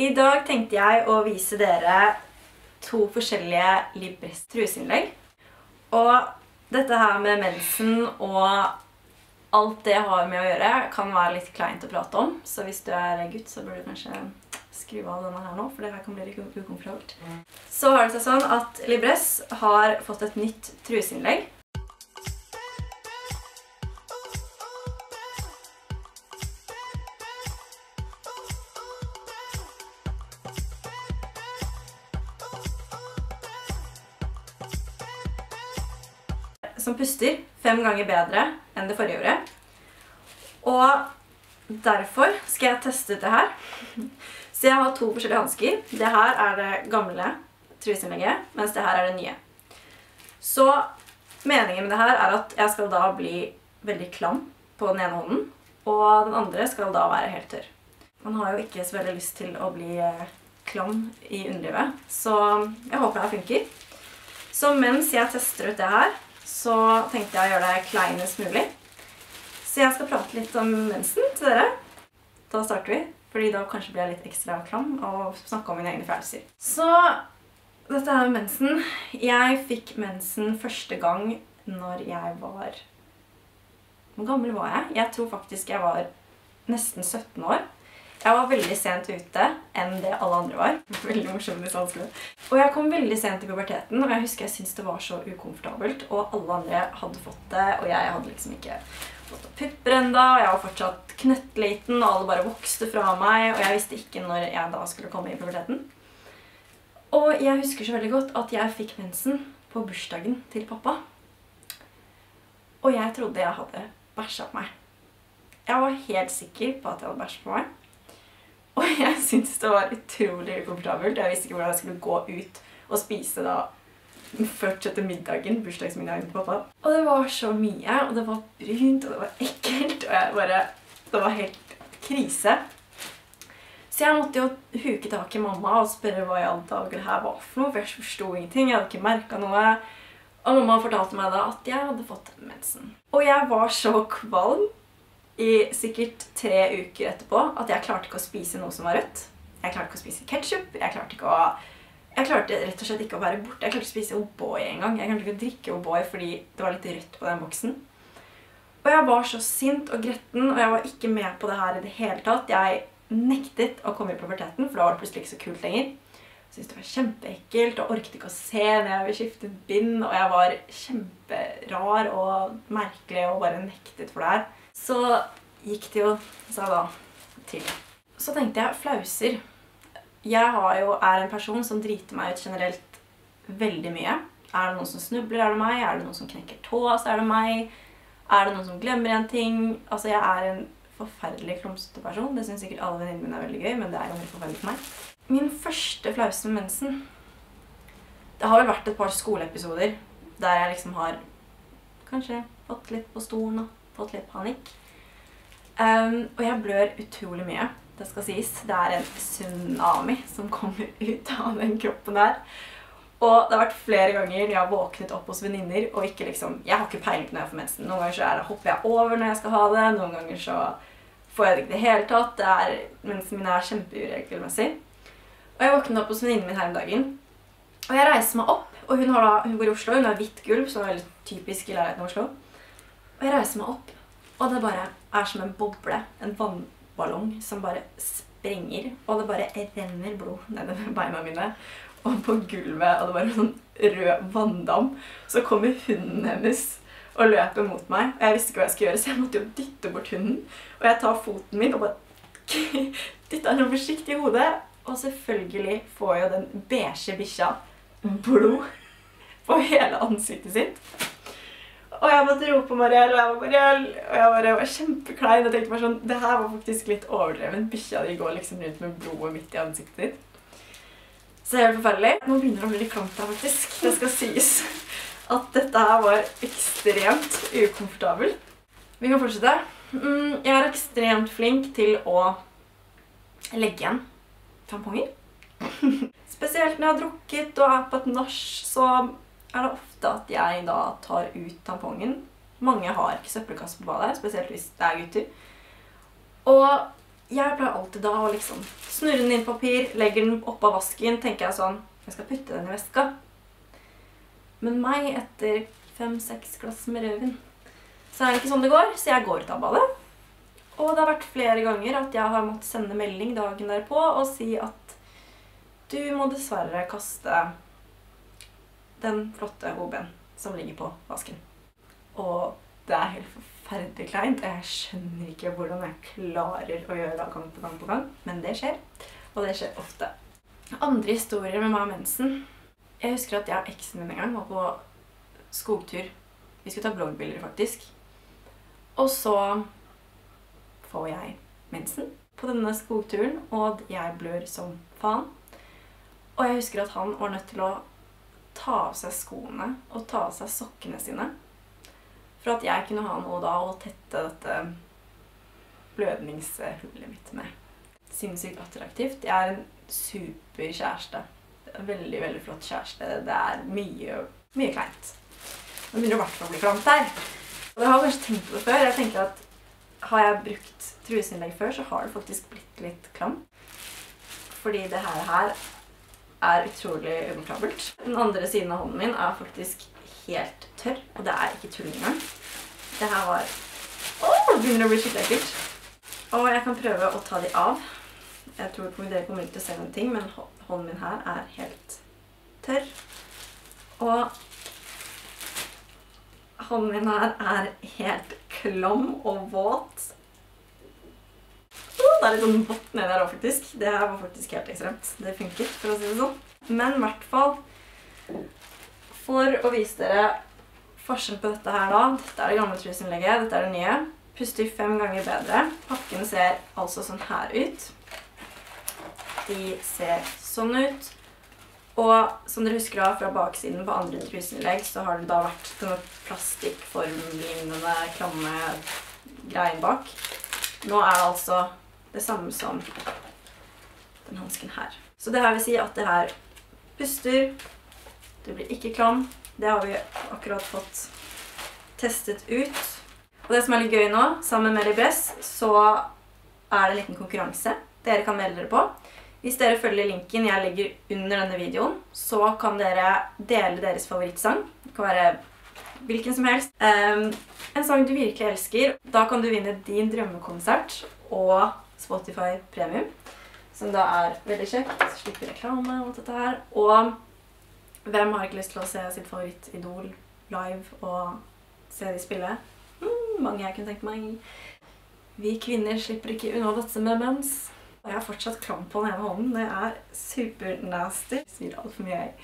I dag tenkte jeg å vise dere to forskjellige Libres truseinnlegg. Og dette her med mensen og alt det har med å gjøre, kan være litt kleint å prate om. Så hvis du er gutt, så burde du kanskje skru av denne her nå, for det her kan bli litt ukomfortabelt. Så har det seg sånn at Libres har fått et nytt truseinnlegg. Som puster fem ganger bedre enn det forrige gjorde. Og derfor skal jeg teste ut det her. Så jeg har to forskjellige hansker. Det her er det gamle truseinnlegget, mens det her er det nye. Så meningen med det her er at jeg skal da bli veldig klam på den ene hånden, og den andre skal da være helt tørr. Man har jo ikke så veldig lyst til å bli eh, klam i underlivet, så jeg håper det her funker. Så mens jeg tester ut det her, så tenkte jeg å gjøre det kleinest mulig. Så jeg skal prate litt om mensen til dere. Da starter vi, fordi da kanskje blir jeg litt ekstra klam og snakke om mine egne følelser. Så dette er mensen. Jeg fikk mensen første gang når jeg var Hvor gammel var jeg? Jeg tror faktisk jeg var nesten 17 år. Jeg var veldig sent ute enn det alle andre var. Veldig morsom distanse. Og jeg kom veldig sent i puberteten, og jeg husker jeg syntes det var så ukomfortabelt. Og alle andre hadde fått det, og jeg hadde liksom ikke fått pupper enda, og jeg var fortsatt knøttliten, og alle bare vokste fra meg, og jeg visste ikke når jeg da skulle komme i puberteten. Og jeg husker så veldig godt at jeg fikk mensen på bursdagen til pappa. Og jeg trodde jeg hadde bæsja på meg. Jeg var helt sikker på at jeg hadde bæsja på meg. Og jeg syntes det var utrolig ukomfortabelt. Jeg visste ikke hvordan jeg skulle gå ut og spise da først etter middagen, bursdagsmiddagen til pappa. Og det var så mye, og det var brunt, og det var ekkelt, og jeg bare Det var helt krise. Så jeg måtte jo huke tak i mamma og spørre hva i alle dager her var for noe, for jeg forsto ingenting. Jeg hadde ikke merka noe. Og mamma fortalte meg da at jeg hadde fått mensen. Og jeg var så kvalm i sikkert tre uker etterpå at jeg klarte ikke å spise noe som var rødt. Jeg klarte ikke å spise ketsjup. Jeg klarte ikke å jeg klarte rett og slett ikke å være borte. Jeg klarte ikke å spise O'boy engang. Jeg klarte ikke å drikke O'boy fordi det var litt rødt på den boksen. Og jeg var så sint og gretten, og jeg var ikke med på det her i det hele tatt. Jeg nektet å komme i puberteten, for da var det plutselig ikke så kult lenger. Jeg syntes det var kjempeekkelt og orket ikke å se når jeg ville skifte bind, og jeg var kjemperar og merkelig og bare nektet for det her. Så gikk det jo seg da til. Så tenkte jeg flauser. Jeg jo, er en person som driter meg ut generelt veldig mye. Er det noen som snubler, er det meg. Er det noen som knekker tås, er det meg. Er det noen som glemmer en ting? Altså, jeg er en forferdelig klumsete person. Det syns sikkert alle venninnene mine er veldig gøy, men det er jo helt forferdelig for meg. Min første flause med mensen Det har vel vært et par skoleepisoder der jeg liksom har kanskje fått litt på stolen og fått litt panikk. Um, og jeg blør utrolig mye. Det skal sies. Det er en tsunami som kommer ut av den kroppen der. Og det har vært flere ganger jeg har våknet opp hos venninner og ikke liksom Jeg har ikke peiling på når jeg får mensen. Noen ganger så det, hopper jeg over når jeg skal ha det. Noen ganger så får jeg det ikke i det hele tatt. Det er, mensen min er kjempeuregelmessig. Og jeg våknet opp hos venninnen min her om dagen. Og jeg reiser meg opp. Og hun, da, hun bor i Oslo. Hun har hvitt gulv, som er veldig typisk i leiligheten i Oslo. Og jeg reiser meg opp, og det bare er som en boble. En vannballong som bare sprenger. Og det bare renner blod nedover beina mine. Og på gulvet, og det bare sånn rød vanndam. Så kommer hunden hennes og løper mot meg. Og jeg visste ikke hva jeg skulle gjøre, så jeg måtte jo dytte bort hunden. Og jeg tar foten min og bare dytter den forsiktig i hodet. Og selvfølgelig får jo den beige bikkja blod på hele ansiktet sitt. Og jeg måtte rope Mariell, og jeg var Mariell, og jeg bare var kjempeklein. og tenkte bare sånn, det her var faktisk litt overdreven. Bikkja di går liksom rundt med blodet midt i ansiktet ditt. Så er forferdelig. Nå begynner det å bli klamt her, faktisk. Det skal sies at dette her var ekstremt ukomfortabelt. Vi kan fortsette. Mm, jeg er ekstremt flink til å legge igjen tamponger. Spesielt når jeg har drukket og er på et nach, så er det ofte at jeg da tar ut tampongen. Mange har ikke søppelkasse på badet, spesielt hvis det er gutter. Og jeg pleier alltid da å liksom snurre den inn i papir, legger den oppå vasken, tenker jeg sånn Jeg skal putte den i veska. Men meg, etter fem-seks glass med rødvin, så er det ikke sånn det går, så jeg går ut av badet. Og det har vært flere ganger at jeg har måttet sende melding dagen derpå og si at du må dessverre kaste den flotte hoben som ligger på vasken. Og det er helt forferdelig kleint. Jeg skjønner ikke hvordan jeg klarer å gjøre det gang på gang på gang, men det skjer. Og det skjer ofte. Andre historier med meg og mensen. Jeg husker at jeg og eksen min en gang var på skogtur. Vi skulle ta bloggbilder, faktisk. Og så får jeg mensen på denne skogturen, og jeg blør som faen. Og jeg husker at han var nødt til å ta av seg skoene og ta av seg sokkene sine. For at jeg kunne ha noe da å tette dette blødningshullet mitt med. Sinnssykt attraktivt. Jeg er en super kjæreste. Veldig, veldig flott kjæreste. Det er mye, mye kleint. Nå begynner det hvert fall å bli klamt her. Og jeg har kanskje tenkt på det før. Jeg tenker at Har jeg brukt truseinnlegg før, så har det faktisk blitt litt klam. Fordi det her er utrolig ukomfortabelt. Den andre siden av hånden min er faktisk helt tørr, og det er ikke tull engang. Det her var Åh, det begynner å bli skikkelig ekkelt. Og jeg kan prøve å ta de av. Jeg tror dere kommer ikke til å se noen ting, men hånden min her er helt tørr. Og hånden min her er helt klam og våt. Det er litt sånn vått nedi her òg, faktisk. Det her var faktisk helt ekstremt. Det funket, for å si det sånn. Men i hvert fall For å vise dere forskjell på dette her, da. Dette er det gamle trusinnlegget, dette er det nye. Puster fem ganger bedre. Pakkene ser altså sånn her ut. De ser sånn ut. Og som dere husker da fra baksiden på andre truseinnlegg, så har det da vært denne plastikkformlignende, klamme greien bak. Nå er det altså det samme som den hansken her. Så det her vil si at det her puster, det blir ikke klam. Det har vi akkurat fått testet ut. Og det som er litt gøy nå, sammen med Libres, så er det en liten konkurranse dere kan melde dere på. Hvis dere følger linken jeg legger under denne videoen, så kan dere dele deres favorittsang. Det kan være hvilken som helst. Um, en sang du virkelig elsker. Da kan du vinne din drømmekonsert og Spotify Premium, som da er veldig kjekt. Slipper reklame og alt dette her. Og hvem har ikke lyst til å se sitt favorittidol live og se de spille? Mm, mange jeg kunne tenkt meg. Vi kvinner slipper ikke unna dette med mens. Og jeg har fortsatt klam på den ene hånden. Det er supernasty. Sier altfor mye jeg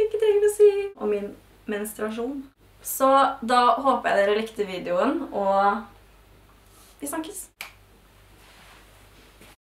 ikke trenger å si Og min menstruasjon. Så da håper jeg dere likte videoen, og vi snakkes.